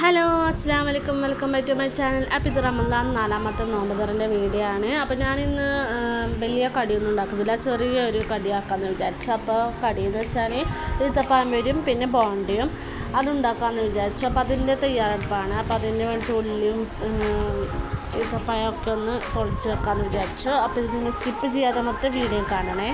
Hello അസ്സാം വലൈക്കും welcome back to my channel. അപ്പോൾ ഇത് റമദാൻ നാലാമത്തെ നോമ്പതറിന്റെ വീഡിയോ ആണ് അപ്പോൾ ഞാനിന്ന് വലിയ കടിയൊന്നും ഉണ്ടാക്കുന്നില്ല. ചെറിയൊരു കടിയാക്കാമെന്ന് വിചാരിച്ചു. അപ്പോൾ എന്ന് വെച്ചാൽ ഈത്തപ്പാമ്പരും പിന്നെ ബോണ്ടിയും. അതുണ്ടാക്കാമെന്ന് വിചാരിച്ചു. അപ്പോൾ അതിന്റെ തയ്യാറെടുപ്പാണ്. അപ്പോൾ അതിന്റെ വേണ്ടി ഉള്ളിയും ഈത്തപ്പായൊക്കെ ഒന്ന് പൊളിച്ച് വെക്കാമെന്ന് വിചാരിച്ചു. അപ്പോൾ ഇത് നിങ്ങൾ സ്കിപ്പ് ചെയ്യാതെ മൊത്തം വീഡിയോ കാണണേ.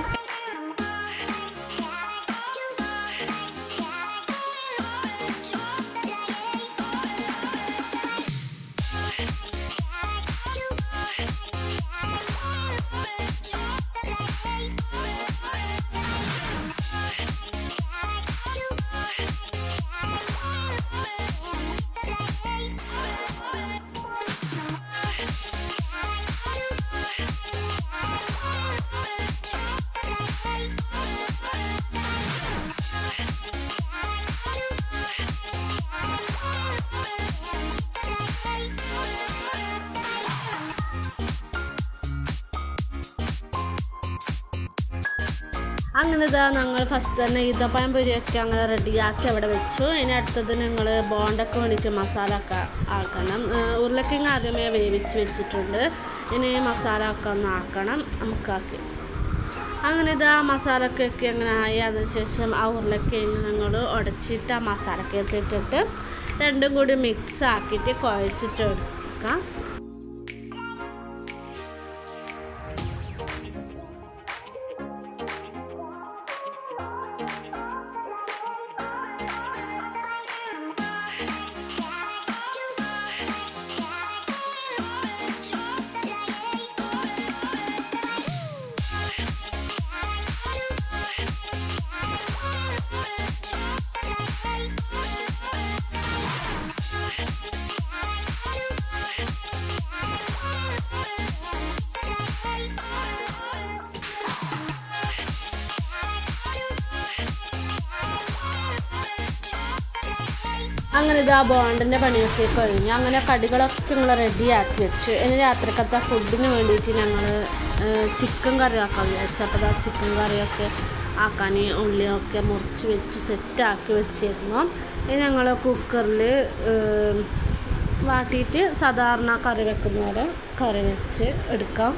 അങ്ങനെ ഇതാ ഞങ്ങൾ ഫസ്റ്റ് തന്നെ ഈത്തപ്പഴം പൊരിയൊക്കെ അങ്ങനെ റെഡിയാക്കി അവിടെ വെച്ചു. ഇനി അടുത്തത് ഞങ്ങൾ ബോണ്ടൊക്കെ വേണ്ടിയിട്ട് മസാല ഒക്കെ ആക്കണം. ഉരുളക്കിഴങ്ങ് ആദ്യമേ വേവിച്ച് വെച്ചിട്ടുണ്ട്. ഇനി മസാല ഒക്കെ ഒന്ന് ആക്കണം. നമുക്കാക്കി. അങ്ങനെ ഇതാ മസാല ഒക്കെ അങ്ങനെ ആയി. അതിനുശേഷം ആ ഉരുളക്കിഴങ്ങ് ഞങ്ങൾ ഉടച്ചിട്ട് ആ മസാലയൊക്കെ ഇട്ടിട്ട് രണ്ടും കൂടി മിക്സ് ആക്കിയിട്ട് കുഴച്ചിട്ട് എടുക്കാം. അങ്ങനെ ഇത് ആ ബോണ്ടിന്റെ പണിയൊക്കെ കഴിഞ്ഞു അങ്ങനെ കടികളൊക്കെ ഞങ്ങൾ റെഡിയാക്കി വെച്ചു. ഇനി രാത്രിക്കത്തെ ഫുഡിന് വേണ്ടിയിട്ട് ഞങ്ങൾ ചിക്കൻ കറി ആക്കാൻ വിചാരിച്ചു. അപ്പോൾ ആ ചിക്കൻ കറിയൊക്കെ ആക്കാൻ ഉള്ളിയൊക്കെ മുറിച്ച് വെച്ച് സെറ്റാക്കി വെച്ചിരുന്നു. ഇനി ഞങ്ങൾ കുക്കറിൽ വാട്ടിയിട്ട് സാധാരണ കറി വെക്കുന്ന പോലെ കറി വെച്ച് എടുക്കാം.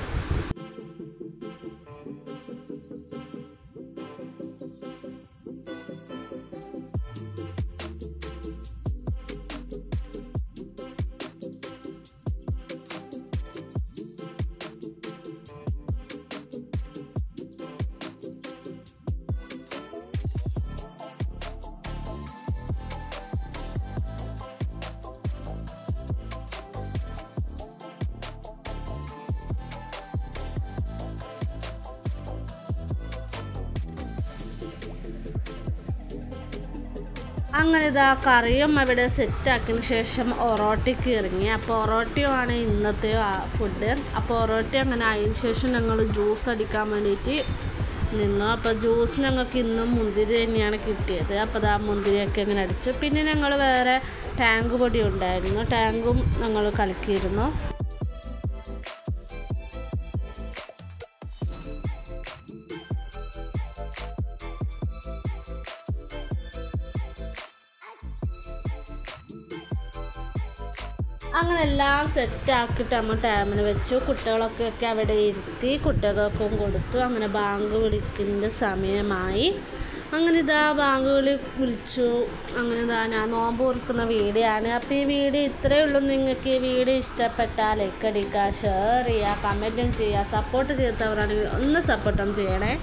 അങ്ങനെ ഇതാ കറിയും അവിടെ സെറ്റാക്കിയതിന് ശേഷം ഒറോട്ടിക്ക് ഇറങ്ങി. അപ്പോൾ ഒറോട്ടിയുമാണ് ഇന്നത്തെ ഫുഡ് അപ്പോൾ ഒറോട്ടി അങ്ങനെ ആയതിന് ശേഷം ഞങ്ങൾ ജ്യൂസ് അടിക്കാൻ വേണ്ടിയിട്ട് നിന്നു. അപ്പോൾ ജ്യൂസ് ഞങ്ങൾക്ക് ഇന്നും മുന്തിരി തന്നെയാണ് കിട്ടിയത്. അപ്പോൾ അതാ മുന്തിരിയൊക്കെ ഇങ്ങനെ അടിച്ചു. പിന്നെ ഞങ്ങൾ വേറെ ടാങ്ക് പൊടി ഉണ്ടായിരുന്നു. ടാങ്കും ഞങ്ങൾ കലക്കിയിരുന്നു. അങ്ങനെ എല്ലാം സെറ്റാക്കിയിട്ട് നമ്മൾ ടൈമിന് വെച്ചു. കുട്ടികളൊക്കെ അവിടെ ഇരുത്തി കുട്ടികൾക്കും കൊടുത്തു. അങ്ങനെ ബാങ്ക് വിളിക്കുന്ന സമയമായി. അങ്ങനെ ഇതാ ബാങ്ക് വിളി വിളിച്ചു. അങ്ങനെ ഇതാ ഞാൻ നോമ്പ് ഓർക്കുന്ന വീഡിയോ ആണ് അപ്പോൾ ഈ വീഡിയോ ഇത്രയേ ഉള്ളൂ. നിങ്ങൾക്ക് ഈ വീഡിയോ ഇഷ്ടപ്പെട്ടാൽ ലൈക്ക് അടിക്കുക ഷെയർ ചെയ്യുക കമന്റും ചെയ്യുക സപ്പോർട്ട് ചെയ്തവരാണെങ്കിൽ ഒന്ന് സപ്പോർട്ടും ചെയ്യണേ.